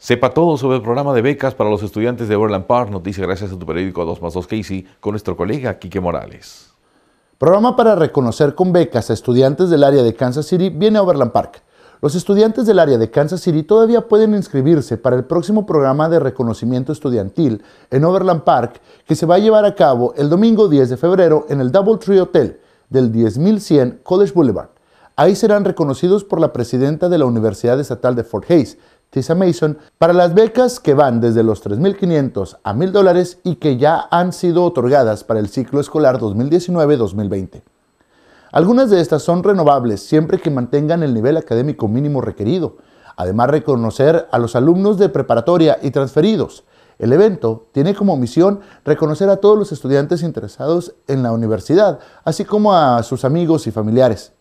Sepa todo sobre el programa de becas para los estudiantes de Overland Park. Noticia gracias a tu periódico 2 más 2 Casey con nuestro colega Quique Morales. Programa para reconocer con becas a estudiantes del área de Kansas City viene a Overland Park. Los estudiantes del área de Kansas City todavía pueden inscribirse para el próximo programa de reconocimiento estudiantil en Overland Park que se va a llevar a cabo el domingo 10 de febrero en el Doubletree Hotel del 10100 College Boulevard. Ahí serán reconocidos por la presidenta de la Universidad Estatal de Fort Hays, Tisa Mason, para las becas que van desde los 3.500 a 1.000 dólares y que ya han sido otorgadas para el ciclo escolar 2019-2020. Algunas de estas son renovables siempre que mantengan el nivel académico mínimo requerido. Además, reconocer a los alumnos de preparatoria y transferidos. El evento tiene como misión reconocer a todos los estudiantes interesados en la universidad, así como a sus amigos y familiares.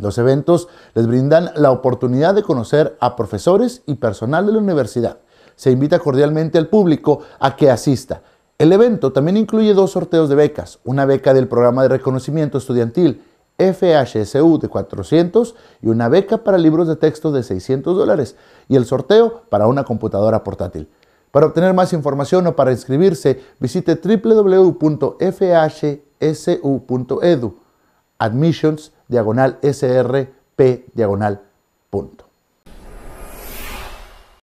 Los eventos les brindan la oportunidad de conocer a profesores y personal de la universidad. Se invita cordialmente al público a que asista. El evento también incluye dos sorteos de becas, una beca del programa de reconocimiento estudiantil FHSU de 400 y una beca para libros de texto de 600 dólares y el sorteo para una computadora portátil. Para obtener más información o para inscribirse, visite www.fhsu.edu. Admissions diagonal SRP diagonal punto.